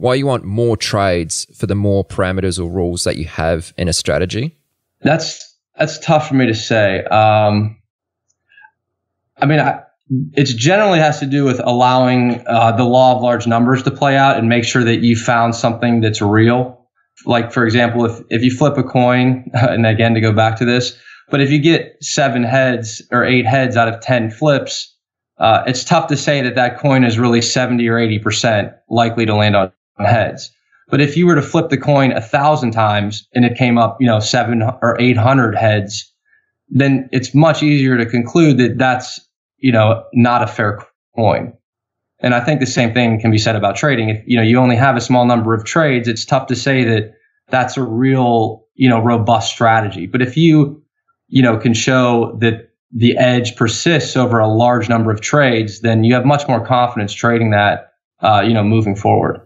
why you want more trades for the more parameters or rules that you have in a strategy? That's that's tough for me to say. Um, I mean, it generally has to do with allowing uh, the law of large numbers to play out and make sure that you found something that's real. Like, for example, if, if you flip a coin, and again, to go back to this, but if you get seven heads or eight heads out of 10 flips, uh, it's tough to say that that coin is really 70 or 80% likely to land on heads. But if you were to flip the coin a thousand times and it came up, you know, seven or 800 heads, then it's much easier to conclude that that's, you know, not a fair coin. And I think the same thing can be said about trading. If, you know, you only have a small number of trades, it's tough to say that that's a real, you know, robust strategy. But if you, you know, can show that the edge persists over a large number of trades, then you have much more confidence trading that, uh, you know, moving forward.